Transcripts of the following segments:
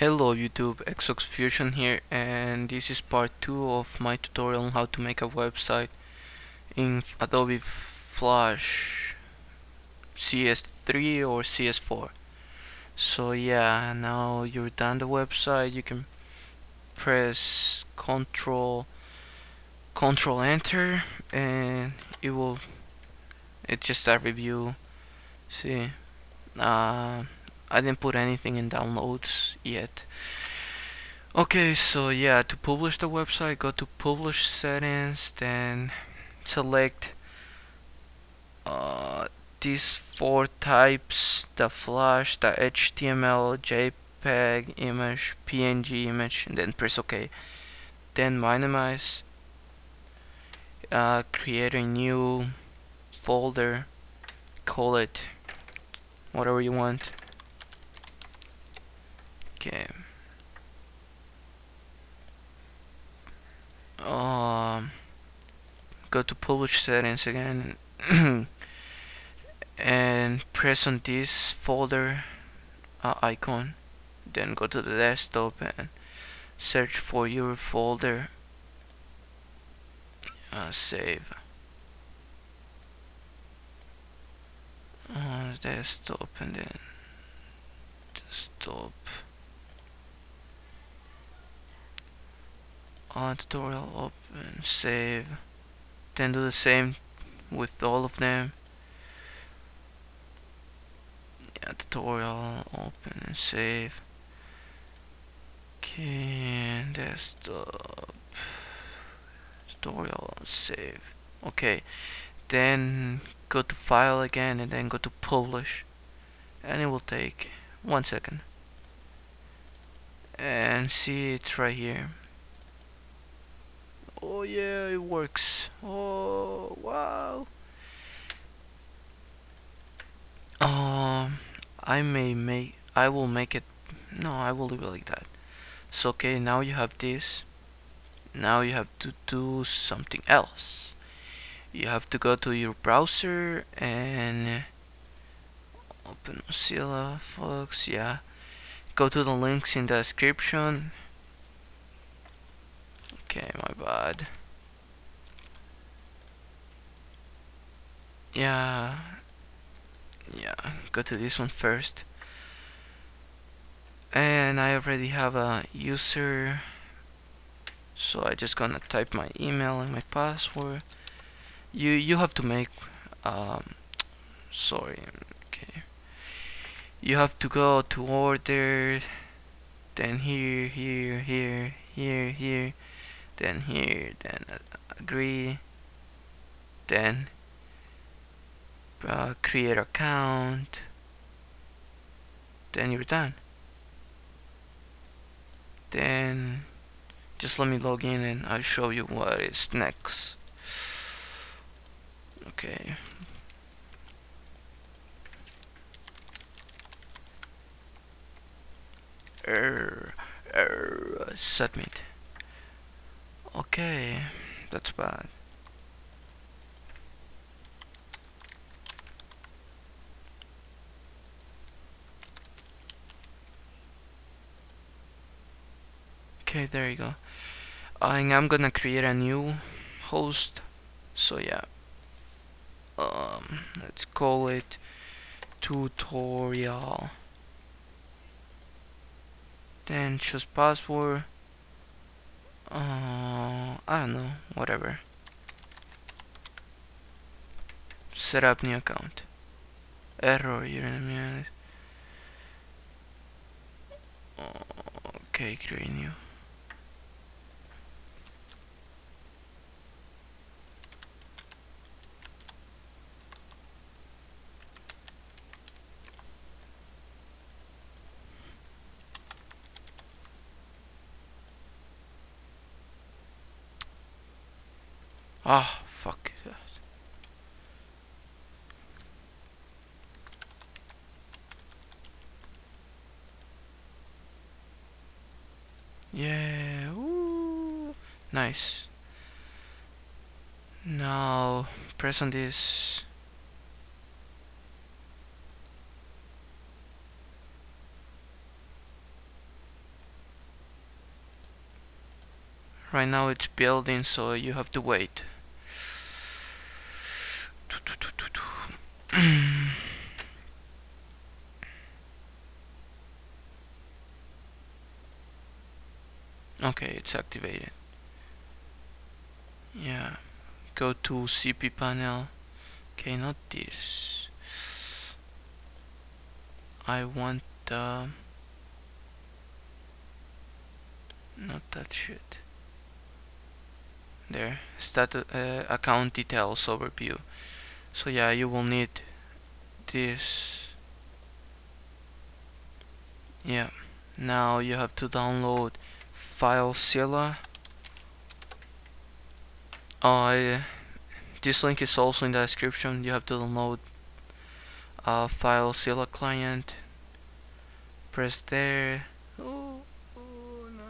Hello YouTube, Xbox Fusion here and this is part 2 of my tutorial on how to make a website in Adobe Flash CS3 or CS4 so yeah, now you're done the website you can press control control enter and it will it's just a review. See uh, I didn't put anything in downloads yet. Okay so yeah to publish the website go to publish settings then select uh, these four types the flash the HTML JPEG image PNG image and then press OK then minimize uh, create a new folder call it whatever you want Okay. Um, go to publish settings again and press on this folder uh, icon then go to the desktop and search for your folder. Uh, save. Uh, desktop and then desktop on tutorial open save. Then do the same with all of them. Yeah tutorial open and save. Okay desktop. Tutorial save. Okay then go to file again and then go to publish. And it will take one second. And see it's right here Oh yeah, it works. Oh wow. Um, I may make. I will make it. No, I will leave it like that. So okay, now you have this. Now you have to do something else. You have to go to your browser and open Mozilla, folks. Yeah, go to the links in the description Okay, my bad. Yeah. Yeah, go to this one first. And I already have a user. So I just gonna type my email and my password. You you have to make um sorry, okay. You have to go to order then here, here, here, here, here then here then agree then uh, create account then you're done. Then just let me log in and I'll show you what is next. Okay. Err, err, submit Okay, that's bad. Okay, there you go. And I'm gonna create a new host. So yeah. Um, let's call it tutorial. Then choose password. Uh, I don't know, whatever. Set up new account. Error, you're in a minute. Okay, create new. Ah, oh, fuck. Yeah, Ooh. nice. Now, press on this. Right now it's building, so you have to wait. Okay it's activated. Yeah. Go to CP panel. okay not this. I want the not that shit. There. Status uh, account details overview. So yeah you will need this. Yeah. Now you have to download FileZilla uh, this link is also in the description. You have to download uh, FileZilla client. Press there. Oh, oh, no.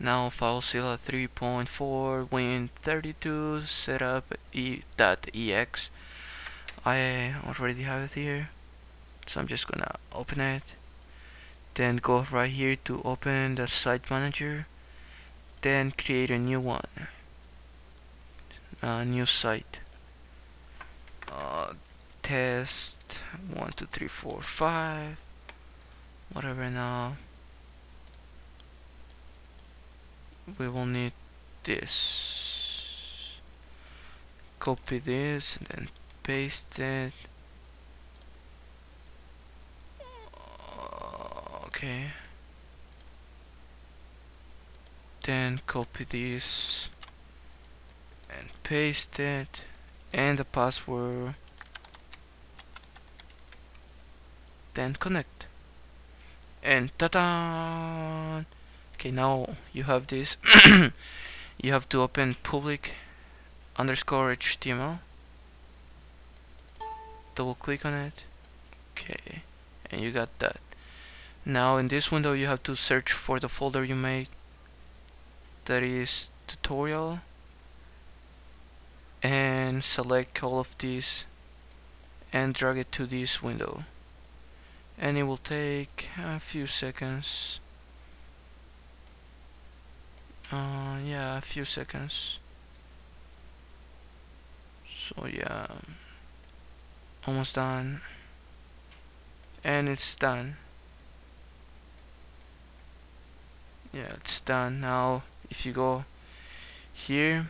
now FileZilla 3.4 Win32 setup e.ex I already have it here so I'm just gonna open it then go right here to open the site manager then create a new one a new site. Uh, test one two three four five whatever now. We will need this. Copy this and then paste it okay. Then copy this and paste it and the password. Then connect. And ta-da! Okay now you have this. You have to open public underscore HTML double click on it. Okay. And you got that now in this window you have to search for the folder you made. That is tutorial. And select all of these and drag it to this window. And it will take a few seconds. Uh, yeah a few seconds. So yeah. Almost done. And it's done yeah it's done. Now if you go here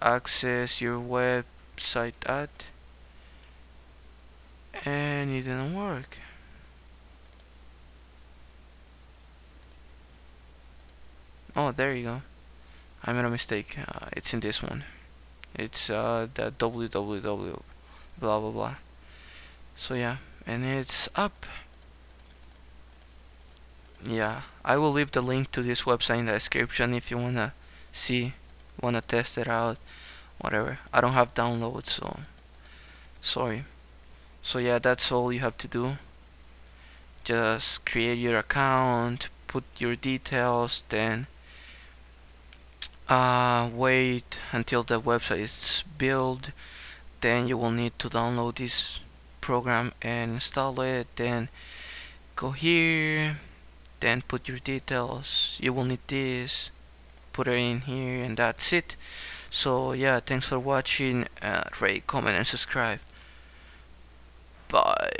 access your website at and it didn't work. Oh there you go. I made a mistake. Uh, it's in this one. It's uh, the www blah blah blah. So yeah and it's up yeah I will leave the link to this website in the description if you wanna see wanna test it out whatever. I don't have downloads so sorry. So yeah that's all you have to do. Just create your account put your details then uh, wait until the website is built. Then you will need to download this program and install it. Then go here then put your details. You will need this put it in here and that's it. So yeah thanks for watching uh, rate comment and subscribe. Bye